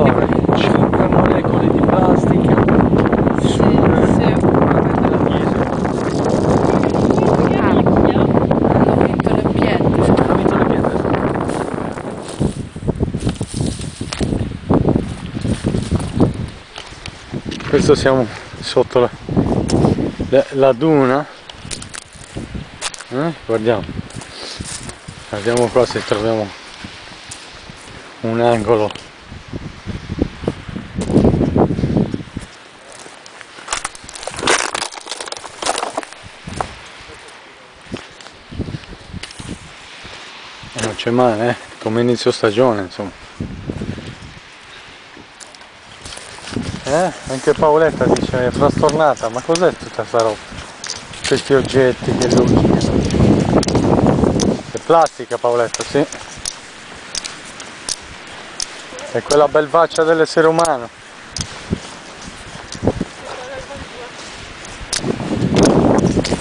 allora sono le code di plastica sì, sì. Questo siamo sotto la, la, la duna. Eh? Guardiamo. Guardiamo qua se troviamo un angolo c'è male eh? come inizio stagione insomma. Eh? anche Paoletta dice è frastornata ma cos'è tutta questa roba? Questi oggetti che luccicano è plastica Paoletta sì. È quella belvaccia dell'essere umano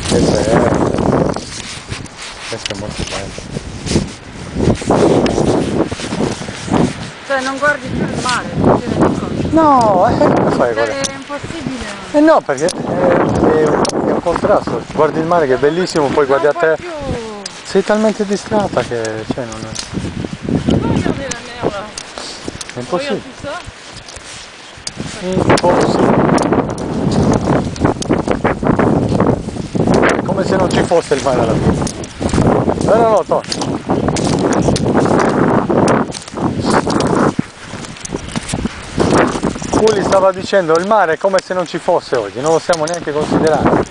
questo è questo è molto bello Cioè non guardi più il mare. No, eh, come fai Cioè, è impossibile. Eh no, perché è, è un, contrasto. Guardi il mare che è bellissimo, poi guardi a te. più. Sei talmente distratta che cioè, non è, Non la è impossibile. Impossibile. È come se non ci fosse il mare alla fine. No, no, no, to. Culi stava dicendo il mare è come se non ci fosse oggi, non lo stiamo neanche considerando.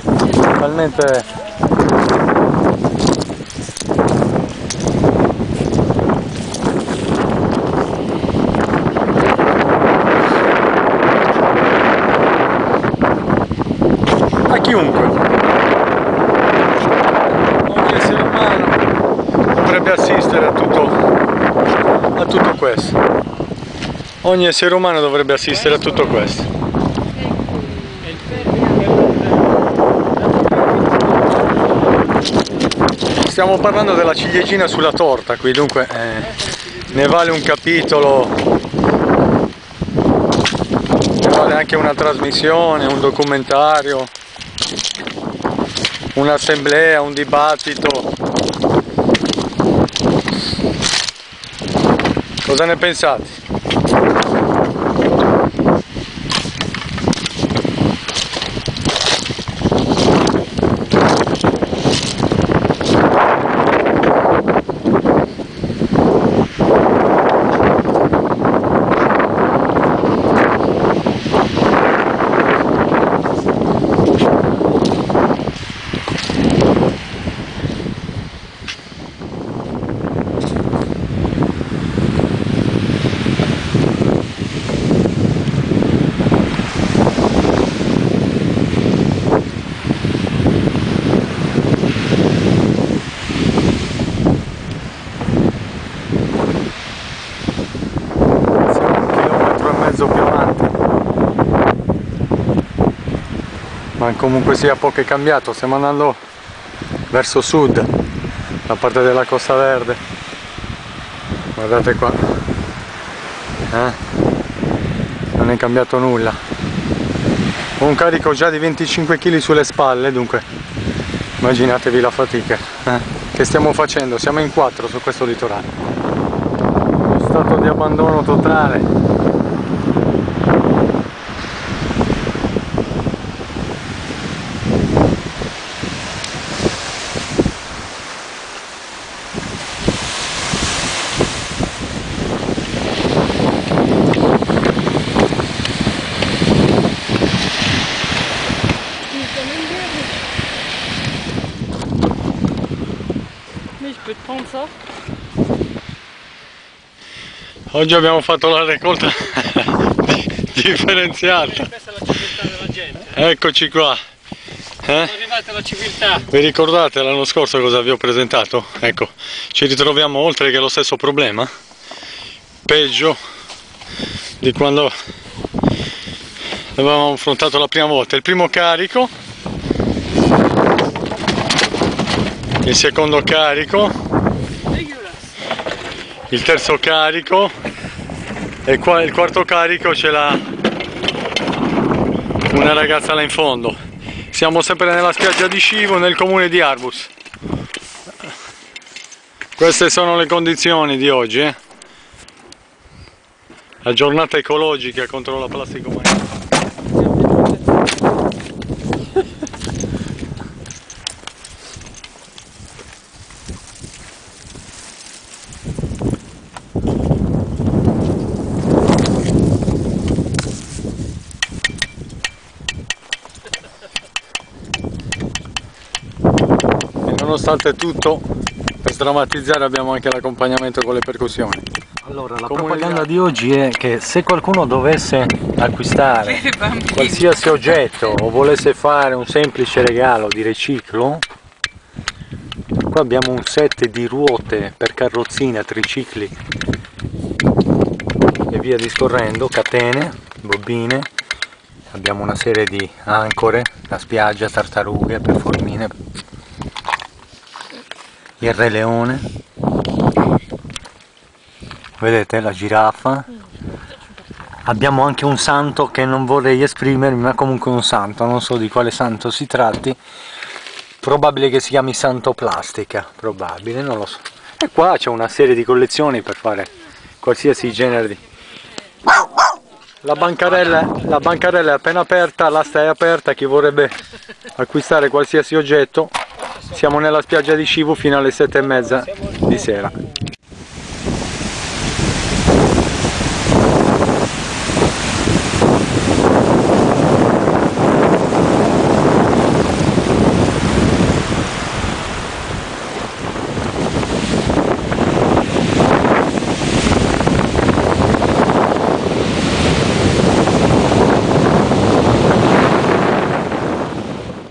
Talmente a chiunque. Ogni essere umano dovrebbe assistere a tutto, a tutto questo. Ogni essere umano dovrebbe assistere a tutto questo. Stiamo parlando della ciliegina sulla torta qui, dunque eh, ne vale un capitolo, ne vale anche una trasmissione, un documentario, un'assemblea, un dibattito. Cosa ne pensate? Siamo un chilometro e mezzo più avanti. Ma comunque sia poco è cambiato, stiamo andando verso sud, la parte della Costa Verde. Guardate qua. Eh? Non è cambiato nulla. Ho un carico già di 25 kg sulle spalle, dunque immaginatevi la fatica eh, che stiamo facendo. Siamo in quattro su questo litorale uno stato di abbandono totale. Oggi abbiamo fatto la raccolta differenziata. Eccoci qua. Eh? Vi ricordate l'anno scorso cosa vi ho presentato? Ecco, ci ritroviamo oltre che lo stesso problema, peggio di quando avevamo affrontato la prima volta. Il primo carico, il secondo carico. Il terzo carico e qua il quarto carico ce l'ha una ragazza là in fondo. Siamo sempre nella spiaggia di Scivo nel comune di Arbus. Queste sono le condizioni di oggi, eh? La giornata ecologica contro la plasticomania. Nonostante tutto, per sdrammatizzare abbiamo anche l'accompagnamento con le percussioni. Allora, la Comunità. propaganda di oggi è che se qualcuno dovesse acquistare qualsiasi oggetto o volesse fare un semplice regalo di riciclo, qua abbiamo un set di ruote per carrozzina, tricicli e via discorrendo, catene, bobine, abbiamo una serie di ancore da spiaggia, tartarughe, performine, il re leone, vedete la giraffa, abbiamo anche un santo che non vorrei esprimermi ma comunque un santo non so di quale santo si tratti. Probabile che si chiami santo plastica probabile non lo so. E qua c'è una serie di collezioni per fare qualsiasi genere di la bancarella, la bancarella è appena aperta l'asta è aperta chi vorrebbe acquistare qualsiasi oggetto siamo nella spiaggia di Civu fino alle sette e mezza di sera